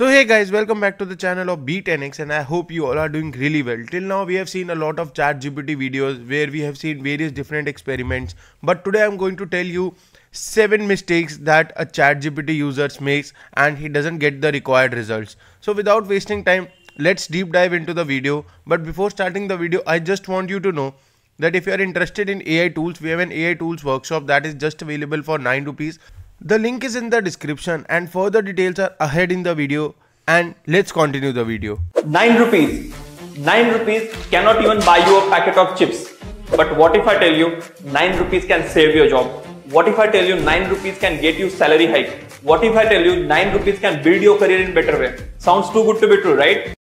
So hey guys, welcome back to the channel of Be10x and I hope you all are doing really well. Till now we have seen a lot of chat GPT videos where we have seen various different experiments but today I'm going to tell you 7 mistakes that a chat GPT user makes and he doesn't get the required results. So without wasting time, let's deep dive into the video. But before starting the video, I just want you to know that if you are interested in AI tools, we have an AI tools workshop that is just available for 9 rupees the link is in the description and further details are ahead in the video and let's continue the video. 9 rupees. 9 rupees cannot even buy you a packet of chips. But what if I tell you 9 rupees can save your job? What if I tell you 9 rupees can get you salary hike? What if I tell you 9 rupees can build your career in better way? Sounds too good to be true, right?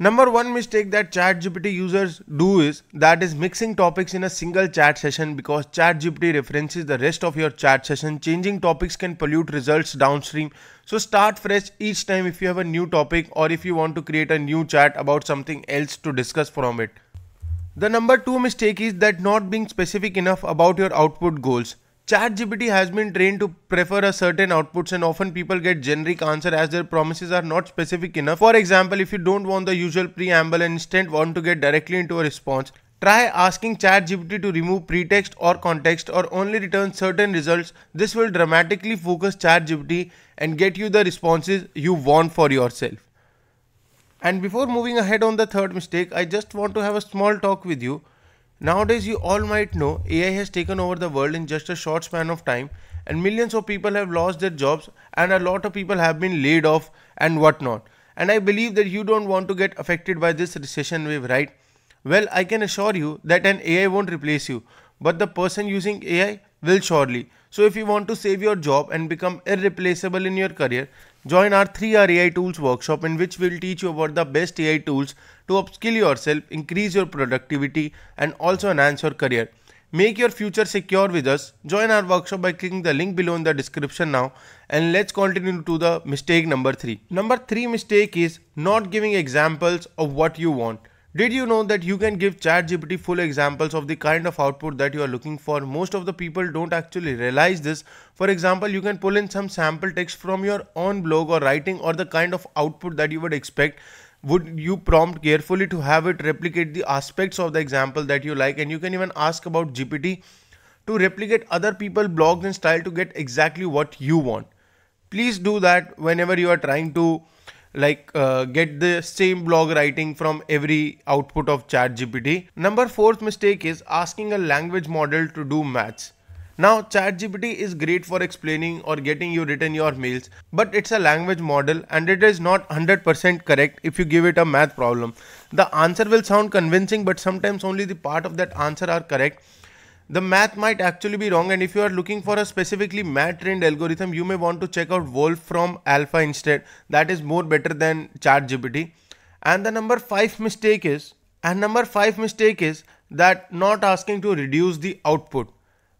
Number one mistake that ChatGPT users do is that is mixing topics in a single chat session because ChatGPT references the rest of your chat session. Changing topics can pollute results downstream. So start fresh each time if you have a new topic or if you want to create a new chat about something else to discuss from it. The number two mistake is that not being specific enough about your output goals. ChatGPT has been trained to prefer a certain outputs and often people get generic answer as their promises are not specific enough. For example, if you don't want the usual preamble and instead want to get directly into a response, try asking ChatGPT to remove pretext or context or only return certain results. This will dramatically focus ChatGPT and get you the responses you want for yourself. And before moving ahead on the third mistake, I just want to have a small talk with you Nowadays, you all might know AI has taken over the world in just a short span of time, and millions of people have lost their jobs, and a lot of people have been laid off and whatnot. And I believe that you don't want to get affected by this recession wave, right? Well, I can assure you that an AI won't replace you, but the person using AI will surely. So, if you want to save your job and become irreplaceable in your career, join our 3R AI Tools workshop in which we'll teach you about the best AI tools to upskill yourself, increase your productivity, and also enhance your career. Make your future secure with us. Join our workshop by clicking the link below in the description now. And let's continue to the mistake number three. Number three mistake is not giving examples of what you want. Did you know that you can give ChatGPT full examples of the kind of output that you are looking for? Most of the people don't actually realize this. For example, you can pull in some sample text from your own blog or writing or the kind of output that you would expect would you prompt carefully to have it replicate the aspects of the example that you like and you can even ask about gpt to replicate other people blogs and style to get exactly what you want please do that whenever you are trying to like uh, get the same blog writing from every output of chat gpt number fourth mistake is asking a language model to do maths now ChatGPT is great for explaining or getting you written your mails, but it's a language model and it is not 100% correct if you give it a math problem. The answer will sound convincing, but sometimes only the part of that answer are correct. The math might actually be wrong and if you are looking for a specifically math trained algorithm, you may want to check out Wolfram Alpha instead. That is more better than ChatGPT. And the number 5 mistake is and number 5 mistake is that not asking to reduce the output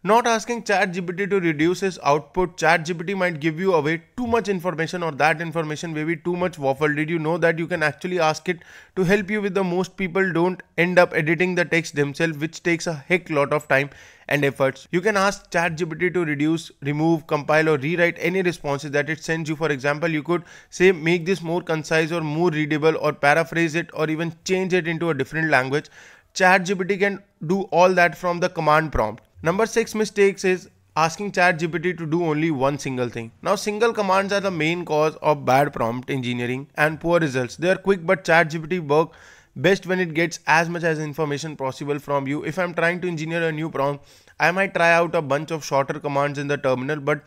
not asking ChatGPT to reduce its output, ChatGPT might give you away too much information or that information may be too much waffle. Did you know that you can actually ask it to help you with the most people don't end up editing the text themselves which takes a heck lot of time and efforts. You can ask ChatGPT to reduce, remove, compile or rewrite any responses that it sends you. For example, you could say make this more concise or more readable or paraphrase it or even change it into a different language. ChatGPT can do all that from the command prompt. Number six mistakes is asking ChatGPT to do only one single thing. Now, single commands are the main cause of bad prompt engineering and poor results. They are quick, but ChatGPT work best when it gets as much as information possible from you. If I'm trying to engineer a new prompt, I might try out a bunch of shorter commands in the terminal, but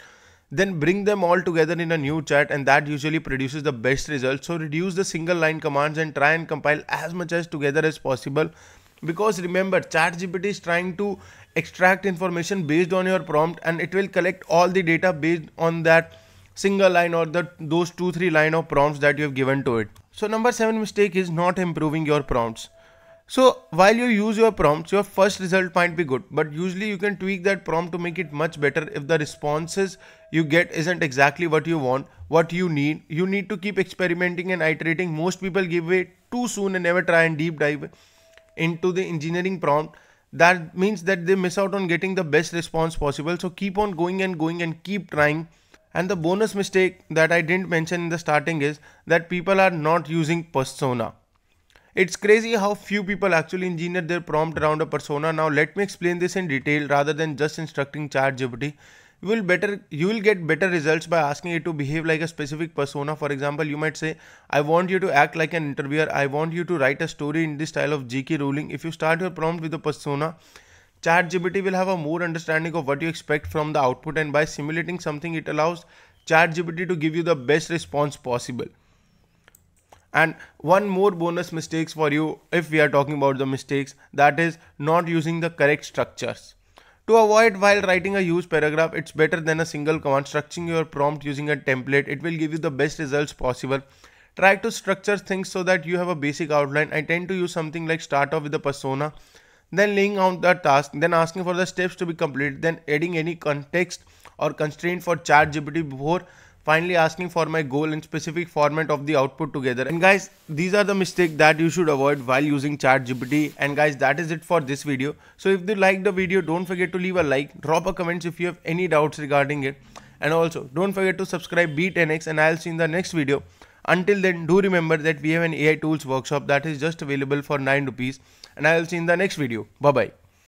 then bring them all together in a new chat and that usually produces the best results. So reduce the single line commands and try and compile as much as together as possible because remember ChatGPT is trying to extract information based on your prompt and it will collect all the data based on that single line or the those two three line of prompts that you have given to it. So number seven mistake is not improving your prompts. So while you use your prompts your first result might be good but usually you can tweak that prompt to make it much better if the responses you get isn't exactly what you want what you need. You need to keep experimenting and iterating. Most people give it too soon and never try and deep dive into the engineering prompt that means that they miss out on getting the best response possible so keep on going and going and keep trying And the bonus mistake that I didn't mention in the starting is that people are not using persona. It's crazy how few people actually engineer their prompt around a persona. Now let me explain this in detail rather than just instructing ChatGPT. You will better you will get better results by asking it to behave like a specific persona. For example, you might say, I want you to act like an interviewer. I want you to write a story in the style of J.K. Rowling. If you start your prompt with a persona, ChatGPT will have a more understanding of what you expect from the output and by simulating something it allows ChatGPT to give you the best response possible. And one more bonus mistakes for you if we are talking about the mistakes that is not using the correct structures. To avoid while writing a huge paragraph, it's better than a single command. Structuring your prompt using a template, it will give you the best results possible. Try to structure things so that you have a basic outline. I tend to use something like start off with a persona then laying out the task, then asking for the steps to be completed, then adding any context or constraint for ChatGPT before finally asking for my goal and specific format of the output together. And guys, these are the mistakes that you should avoid while using ChatGPT. And guys, that is it for this video. So if you like the video, don't forget to leave a like, drop a comment if you have any doubts regarding it. And also, don't forget to subscribe Be10x and I'll see you in the next video. Until then, do remember that we have an AI tools workshop that is just available for 9 rupees and I will see you in the next video. Bye bye.